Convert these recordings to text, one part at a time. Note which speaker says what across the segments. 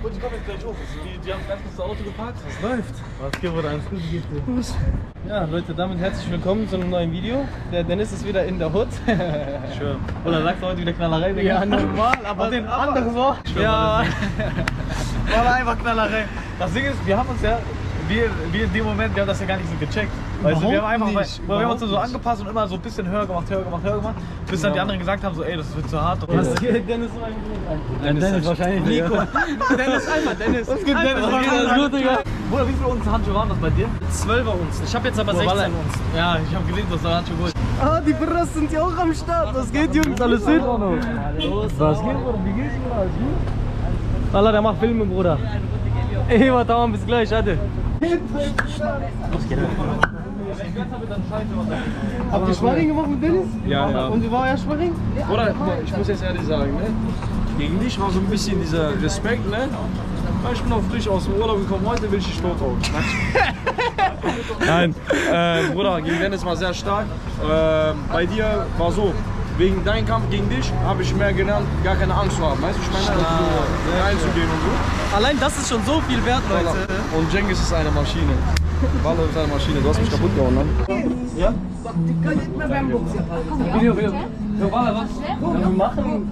Speaker 1: Und die kommen jetzt gleich hoch. Die, die haben ganz kurz das Auto geparkt.
Speaker 2: Was läuft? Was geht, Bruder? Alles gut, wie geht's dir? Ja, Leute, damit herzlich willkommen zu einem neuen Video. Der Dennis ist wieder in der Hood.
Speaker 1: Schön. Oder sagst du heute wieder Knallerei, Digga?
Speaker 2: Ja, normal, aber
Speaker 1: Und den anderen so?
Speaker 2: Ja,
Speaker 1: War einfach Knallerei. Das Ding ist, wir haben uns ja, wir, wir in dem Moment, wir haben das ja gar nicht so gecheckt. Weißt du, wir haben einfach,
Speaker 2: nicht,
Speaker 1: weil, weil wir uns so angepasst und immer so ein bisschen höher gemacht, höher gemacht, höher gemacht, bis dann die anderen gesagt haben, so, ey, das wird zu hart.
Speaker 2: was geht, Dennis? mein Bruder?
Speaker 1: Dennis, Dennis wahrscheinlich.
Speaker 2: Nico. Dennis, einfach Dennis. Was
Speaker 1: geht, Dennis? Alles gut, Digga? Bruder, wie viele Unzen Handschuhe waren das bei dir?
Speaker 2: 12 uns. Ich habe jetzt aber
Speaker 1: Boah,
Speaker 2: 16
Speaker 1: Walle.
Speaker 2: uns.
Speaker 1: Ja, ich habe gesehen, dass du Handschuhe gut.
Speaker 2: Ah, die Bros sind ja auch am Start. Was geht, Jungs? Alles fit? Was geht, Bruder? Wie geht's, Bruder? Alles gut? Allah, der macht Filme, Bruder. Ey, warte mal, bis gleich, hatte. Habt ihr Sparring gemacht mit Dennis?
Speaker 3: Ja, ja.
Speaker 2: Und wie war euer Sparring?
Speaker 3: Oder ich muss jetzt ehrlich sagen, ne? gegen dich war so ein bisschen dieser Respekt, ne? Ich bin auch frisch aus dem Urlaub gekommen, heute will ich dich tot hauen. Nein, äh, Bruder, gegen Dennis war sehr stark. Äh, bei dir war so, wegen deinem Kampf gegen dich habe ich mehr gelernt, gar keine Angst zu haben. Weißt du, ich meine, so reinzugehen und so.
Speaker 2: Allein das ist schon so viel wert, Leute.
Speaker 3: Und Cengiz ist eine Maschine. Wallo ist eine Maschine, du hast mich kaputt gehauen, ne?
Speaker 2: Video, Video. Was? Wir machen.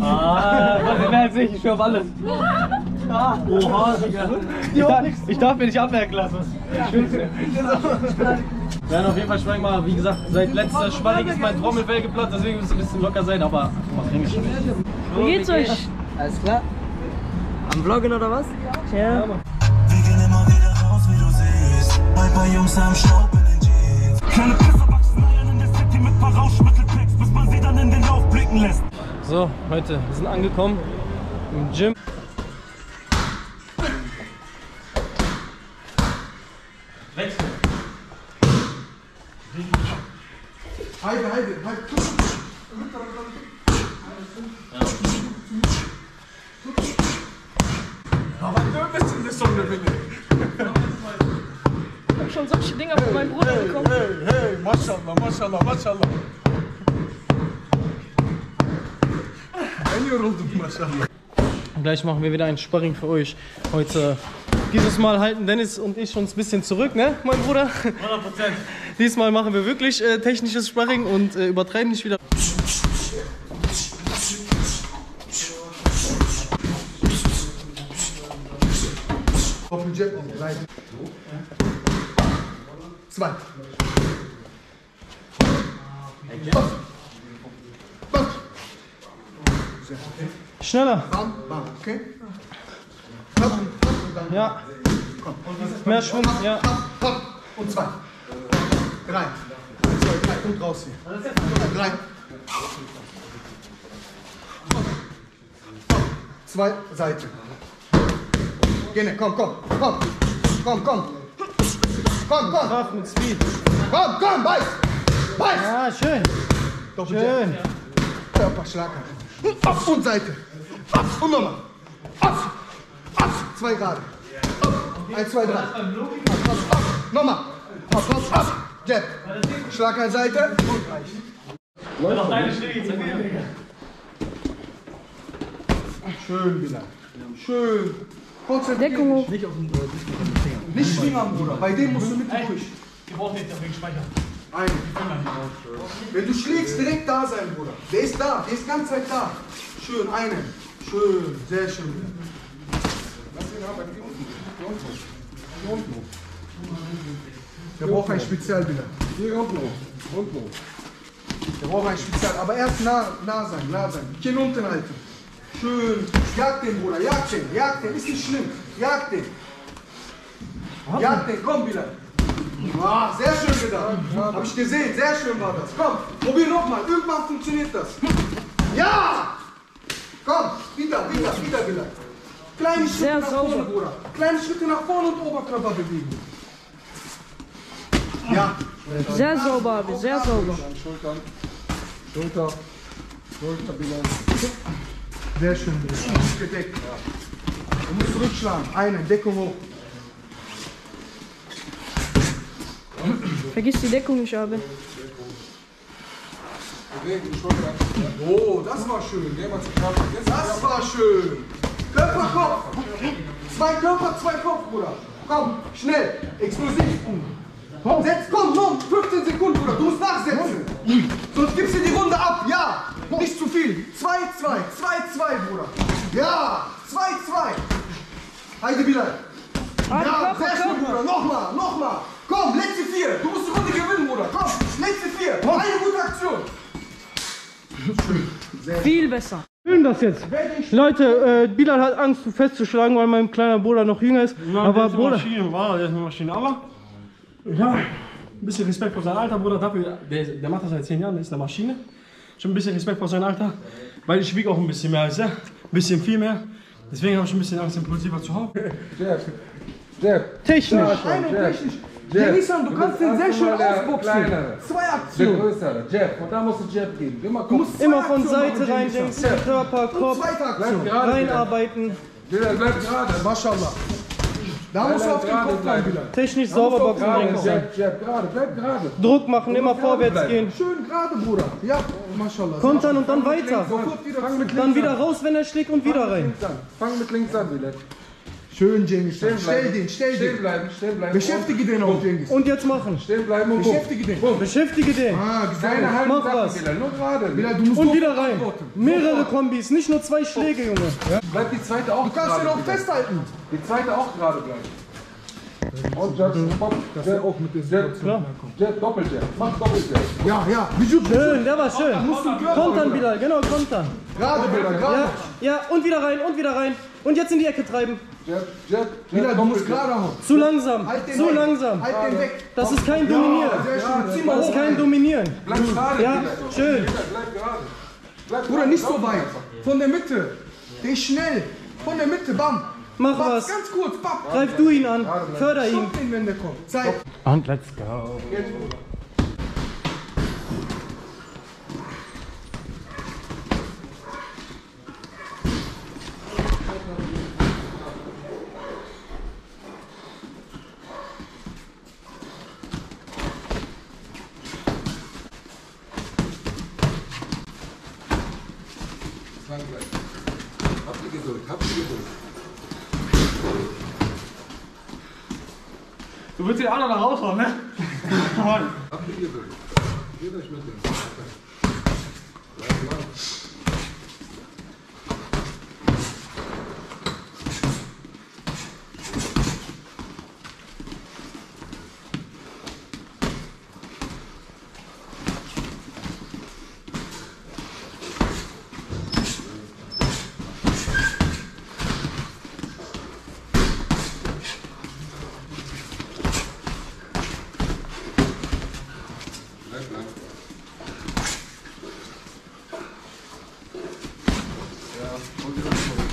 Speaker 2: Ah, was mehr als ich, ich schwör alles. Ah, oha, Digga. Ich darf, ich darf mir nicht abmerken lassen. Ich werden auf jeden Fall Sparring machen. Wie gesagt, seit letzter Sparring ist mein Trommelfell geplatzt, deswegen muss es ein bisschen locker sein, aber kriegen wir schon.
Speaker 4: Wie geht's euch?
Speaker 5: Alles klar? Am Vloggen oder was?
Speaker 4: Ja.
Speaker 6: Wir gehen immer wieder raus, wie du siehst. Bei paar Jungs am Staub in den Jeans. Kleine Pisser wachsen Eiern in der City mit paar Rauschmittelpacks, bis man sie dann in den Lauf blicken lässt.
Speaker 2: So, Leute, wir sind angekommen im Gym.
Speaker 7: Sonne, bitte.
Speaker 4: Ich hab schon solche Dinger von meinem Bruder bekommen.
Speaker 7: Hey, hey, Mashallah, Mashallah, Mashallah. Eine Runde, Mashallah.
Speaker 2: Gleich machen wir wieder ein Sparring für euch. Heute, dieses Mal halten Dennis und ich uns ein bisschen zurück, ne, mein Bruder?
Speaker 1: 100%.
Speaker 2: Diesmal machen wir wirklich äh, technisches Sparring und äh, übertreiben nicht wieder.
Speaker 7: Doppeljet und drei. Zwei. Bam.
Speaker 2: Schneller.
Speaker 7: Bam, bam, okay? Dann
Speaker 2: Ja,
Speaker 7: komm.
Speaker 2: mehr Schwung. Ja.
Speaker 7: Und zwei. Drei. Zwei, drei, und raus hier. Drei. Zwei, Seite. Gene, komm, komm, komm. Komm, komm. Komm, komm.
Speaker 2: Kraft mit Speed.
Speaker 7: Komm, komm, beiß! Beiß!
Speaker 2: Ja, schön.
Speaker 7: Doppeljet.
Speaker 2: Schön.
Speaker 7: Körperschlag. Auf und Seite. Auf und nochmal. Auf. Auf. Zwei gerade. Auf. Eins, zwei, drei. Auf, auf, auf. Nochmal. Auf, auf, auf. Jab. Schlag an Seite. Und reich.
Speaker 1: Deine Schläge zu.
Speaker 7: Schön, Bilal. Schön. Konzentrier
Speaker 4: Deckung
Speaker 7: dich. Nicht Finger, Bruder. Bei dem musst du mit durch.
Speaker 1: Die brauchen jetzt deswegen Speicher.
Speaker 7: Eine. Wenn du schlägst, direkt da sein, Bruder. Der ist da, der ist die ganze Zeit da. Schön, eine. Schön, sehr schön. Lass ihn haben, hier unten. Hier unten. Hier unten. Der braucht ein Spezialbilder. Hier unten. Unten. Der braucht ein Spezial. Aber erst nah, nah sein, nah sein. Kinn unten halten. Schön. Jag den, Bruder. Jag den. Jag den. Ist nicht schlimm. Jag den. Jag den. Komm, Bilal. Ah, sehr schön gedacht. Hab ich gesehen, sehr schön war das. Komm, probier nochmal. Irgendwann funktioniert das. Ja! Komm, wieder, wieder, wieder gelangt. Kleine Schritte
Speaker 4: Sehr
Speaker 7: nach
Speaker 4: sauber.
Speaker 7: vorne, Bruder. Kleine Schritte nach vorne und Oberkörper bewegen. Ja.
Speaker 4: Sehr sauber, Abi, sehr sauber.
Speaker 7: Schultern. Schulter. Schulter, Bilal. Sehr schön. Gedeckt. Du musst zurückschlagen. Eine, Deckung hoch.
Speaker 4: Vergiss die Deckung nicht, Abi.
Speaker 7: Oh, das war schön. Der war zu knapp. Das war schön. Körper Kopf. Zwei Körper, zwei Kopf, Bruder. Komm, schnell. Explosiv. Komm, setz, komm, komm. 15 Sekunden, Bruder. Du musst nachsetzen. Sonst gibst du die Runde ab. Ja. Nicht zu viel. 2-2. 2-2, Bruder. Ja. 2-2. Heide Bilal. Ja, sehr schön, Bruder. Nochmal, nochmal. Komm, letzte vier. Du musst die Runde gewinnen, Bruder. Komm, letzte vier. Eine gute Aktion.
Speaker 4: Viel besser.
Speaker 2: Film das jetzt. Leute, äh, Bilal hat Angst festzuschlagen, weil mein kleiner Bruder noch jünger ist. aber Bruder,
Speaker 3: Maschine, war, der ist eine Maschine. Aber ja, ein bisschen Respekt vor seinem Alter, Bruder. Dafür, der, der macht das seit 10 Jahren, der ist eine Maschine. Schon ein bisschen Respekt vor seinem Alter, weil ich wiege auch ein bisschen mehr als er. Ein bisschen viel mehr. Deswegen habe ich ein bisschen Angst, impulsiver zu hauen.
Speaker 2: technisch.
Speaker 7: Eine technisch. Jenisan, du kannst den sehr schön ausboxen. Zwei
Speaker 8: Der
Speaker 7: Aktionen.
Speaker 8: größere, Jab. Und da musst du Jab geben. Immer
Speaker 7: Du musst
Speaker 2: Immer von Seite rein denken, Körper,
Speaker 7: Und
Speaker 2: Kopf, reinarbeiten.
Speaker 8: Bleib gerade.
Speaker 7: Mashallah. Da musst du auf den
Speaker 8: gerade
Speaker 7: Kopf
Speaker 8: bleiben.
Speaker 7: Bilal.
Speaker 2: Technisch sauber boxen
Speaker 8: Gerade. Jab, Jab, gerade. Bleib gerade.
Speaker 2: Druck machen, immer vorwärts
Speaker 8: bleiben.
Speaker 2: gehen.
Speaker 7: Schön gerade, Bruder. Ja, Mashallah.
Speaker 2: Kontern und dann weiter.
Speaker 7: Sofort wieder
Speaker 8: Fang mit links
Speaker 2: Dann wieder raus, wenn er schlägt und wieder rein.
Speaker 8: Links an. Fang mit links an, Bilal.
Speaker 7: Schön, Jenisan.
Speaker 8: Stehen
Speaker 7: Stell den, stell
Speaker 8: Stehen
Speaker 7: den.
Speaker 8: bleiben, stehen bleiben.
Speaker 7: Beschäftige den auch, Jengis.
Speaker 2: Und jetzt machen.
Speaker 8: Stehen bleiben und.
Speaker 7: Beschäftige den.
Speaker 2: Beschäftige den.
Speaker 7: Ah,
Speaker 8: Keine halben
Speaker 2: Mach
Speaker 8: Sachen,
Speaker 2: was.
Speaker 8: Bilal. Nur gerade.
Speaker 7: Bilal, du musst
Speaker 2: Und wieder rein.
Speaker 7: antworten.
Speaker 2: Mehrere Kombis, nicht nur zwei Schläge, Junge.
Speaker 8: Bleib die zweite auch
Speaker 7: Du kannst
Speaker 8: gerade.
Speaker 7: den auch festhalten.
Speaker 8: Die zweite auch gerade bleiben. Und Jab, Pop, Jab,
Speaker 7: auch mit der
Speaker 8: Jab, Jab, Doppeljab. Mach Doppeljab.
Speaker 7: Ja, ja. Gut.
Speaker 2: Schön, der war schön. Kontern, Bilal, genau, kontern.
Speaker 7: Gerade, Bilal, gerade.
Speaker 2: Ja, ja, und wieder rein, und wieder rein. Und jetzt in die Ecke treiben.
Speaker 8: Jab,
Speaker 7: du musst gerade hauen.
Speaker 2: Zu langsam,
Speaker 7: Halt
Speaker 2: zu
Speaker 7: weg.
Speaker 2: langsam.
Speaker 7: Halt den weg.
Speaker 2: Das ist kein Dominieren.
Speaker 7: Mal
Speaker 2: Das ist kein Dominieren.
Speaker 8: Bleib gerade,
Speaker 2: Ja, schön.
Speaker 8: Bleib gerade. Bleib
Speaker 7: Bruder,
Speaker 8: gerade.
Speaker 7: nicht so weit. Von der Mitte. Der ist schnell. Von der Mitte, bam.
Speaker 2: Mach
Speaker 7: Bam,
Speaker 2: was.
Speaker 7: Ganz kurz, bam.
Speaker 2: Greif du ihn an. Förder ihn.
Speaker 7: Stopp ihn, wenn der kommt. Zeit.
Speaker 2: Und let's go.
Speaker 1: Du willst den anderen noch raushauen, ne?
Speaker 8: Habt ihr Geduld. Geht euch mit dem. Bleib lang. Bleib lang. Ja, und wieder zurück.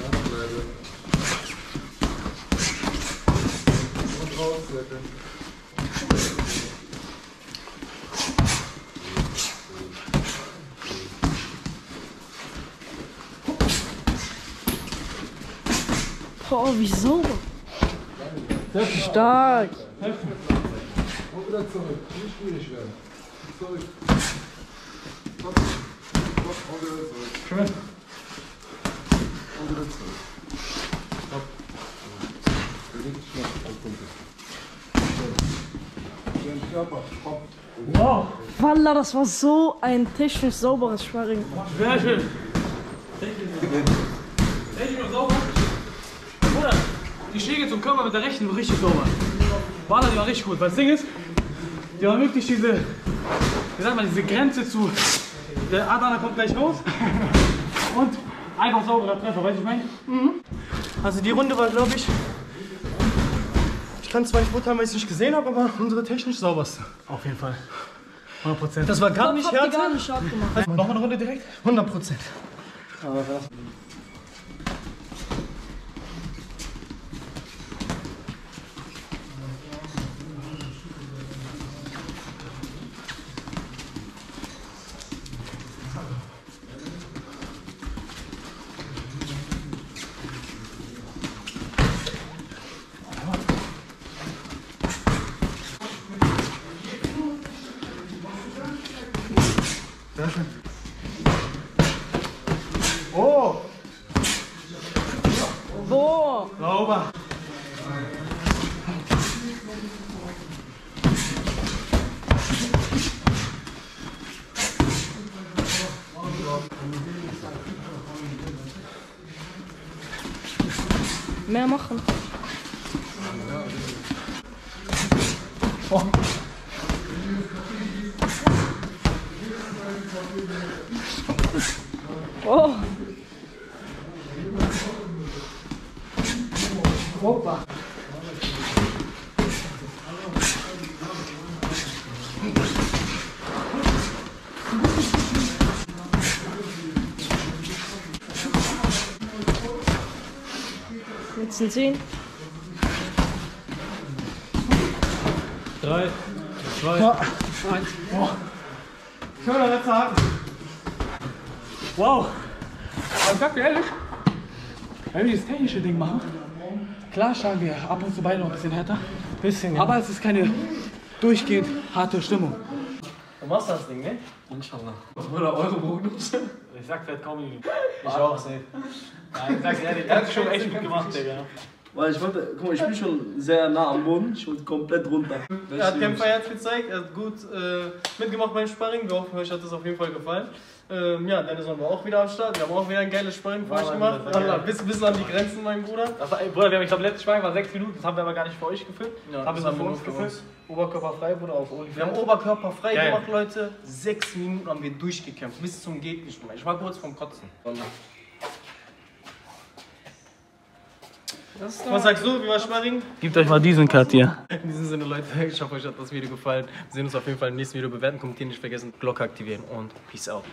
Speaker 8: Lang bleiben. Leute.
Speaker 4: Boah, wieso? Stark.
Speaker 8: Und wieder zurück. Nicht schwierig werden. Zurück. Stopp. Wieder zurück. Und wieder zurück. Stopp. Beweg dich schnell. Auf Punkte. Schön. Schön Körper. Stopp.
Speaker 1: Wow,
Speaker 4: Wallah, das war so ein technisch sauberes Sparring.
Speaker 1: sehr schön. Und sauber. Bruder, die Schläge zum Körper mit der rechten waren richtig sauber. War die waren richtig gut. Weil das Ding ist, die waren wirklich diese, wie sagt man, diese Grenze zu, der Adana kommt gleich raus. Und einfach sauberer Treffer, weißt du, ich meine?
Speaker 2: Also die Runde war, glaube ich, ich kann zwar nicht beurteilen, weil ich es nicht gesehen habe, aber unsere technisch sauberste.
Speaker 1: Auf jeden Fall. 100%.
Speaker 2: Das war gar nicht Herz.
Speaker 4: Gar nicht gemacht.
Speaker 1: Also, Nochmal eine Runde direkt?
Speaker 2: 100%. Aber was?
Speaker 4: Mehr machen. Oh. Jetzt sind zehn.
Speaker 2: Drei, zwei, eins.
Speaker 1: Schöner letzter Haken. Wow. Aber ich sag dir ehrlich, wenn wir dieses technische Ding machen, klar schlagen wir ab und zu beide noch ein bisschen härter.
Speaker 2: Bisschen, ja.
Speaker 1: Aber es ist keine durchgehend harte Stimmung.
Speaker 2: Du machst das Ding, ne?
Speaker 3: Inshallah. Oder eure Prognose?
Speaker 2: Ich sag, der hat kaum
Speaker 1: Ich
Speaker 2: Ich auch, safe. Nein, ich sag ehrlich, der hat schon echt gut gemacht, Digga.
Speaker 5: Weil ich wollte, guck mal, ich bin schon sehr nah am Boden. Ich wollte komplett runter.
Speaker 2: Er hat Kämpferherz gezeigt, er hat gut äh, mitgemacht beim Sparring. Wir hoffen, euch hat das auf jeden Fall gefallen. Ähm, ja, Dennis war auch wieder am Start. Wir haben auch wieder ein geiles Sparring für euch gemacht. Allah, bis, bis an die Grenzen, mein Bruder.
Speaker 1: Das war, ey, Bruder, wir haben, ich glaube, letztes Sparring war sechs Minuten, das haben wir aber gar nicht für euch gefilmt.
Speaker 2: Ja,
Speaker 1: haben wir
Speaker 2: das
Speaker 1: so für uns
Speaker 2: nur für
Speaker 1: gefilmt. Oberkörperfrei, Bruder, auf Oli.
Speaker 2: Wir haben Oberkörper frei
Speaker 1: Geil.
Speaker 2: gemacht, Leute. Sechs Minuten haben wir durchgekämpft, bis zum mehr. Ich war kurz vom Kotzen. Was sagst du, wie war Sparring?
Speaker 1: Gebt euch mal diesen Cut hier.
Speaker 2: In diesem Sinne, Leute, ich hoffe, euch hat das Video gefallen. Wir sehen uns auf jeden Fall im nächsten Video. Bewerten, kommentieren nicht vergessen, Glocke aktivieren und Peace out.